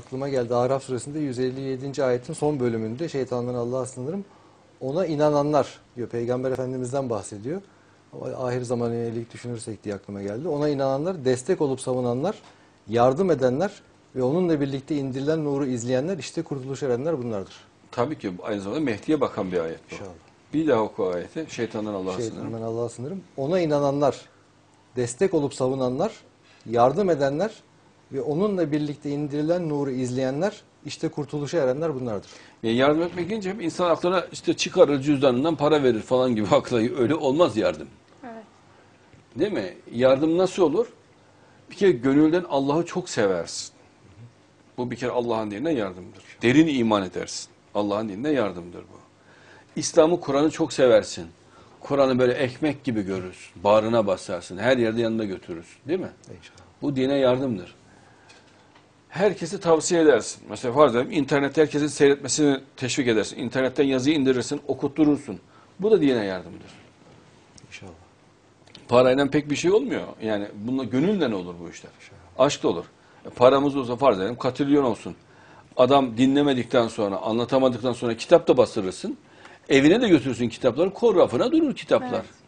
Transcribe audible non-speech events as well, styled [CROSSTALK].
Aklıma geldi Araf suresinde 157. ayetin son bölümünde şeytandan Allah'a sınırım. Ona inananlar diyor. Peygamber Efendimiz'den bahsediyor. Ama ahir zaman yönelik düşünürsek diye aklıma geldi. Ona inananlar, destek olup savunanlar, yardım edenler ve onunla birlikte indirilen nuru izleyenler işte kurtuluş erenler bunlardır. Tabii ki aynı zamanda Mehdi'ye bakan bir ayet bu. İnşallah. Bir daha oku ayeti. Şeytandan Allah'a sığınırım. Şeytandan Allah'a sınırım. Ona inananlar, destek olup savunanlar, yardım edenler ve onunla birlikte indirilen nuru izleyenler işte kurtuluşa erenler bunlardır. Yani yardım etmek deyince hep insan aklına işte çıkarır cüzdanından para verir falan gibi [LAUGHS] akla öyle olmaz yardım. Evet. Değil mi? Yardım nasıl olur? Bir kere gönülden Allah'ı çok seversin. Bu bir kere Allah'ın dinine yardımdır. Derin iman edersin. Allah'ın dinine yardımdır bu. İslam'ı, Kur'an'ı çok seversin. Kur'an'ı böyle ekmek gibi görürsün. Bağrına basarsın. Her yerde yanında götürürsün. Değil mi? İnşallah. Bu dine yardımdır. Herkesi tavsiye edersin. Mesela farz edelim internette herkesin seyretmesini teşvik edersin. İnternetten yazıyı indirirsin, okutturursun. Bu da dine yardımdır. İnşallah. Parayla pek bir şey olmuyor. Yani bununla gönülle olur bu işler. Aşk da olur. E, Paramız olsa farz edelim katrilyon olsun. Adam dinlemedikten sonra, anlatamadıktan sonra kitap da bastırırsın. Evine de götürürsün kitapları. Kor rafına durur kitaplar. Evet.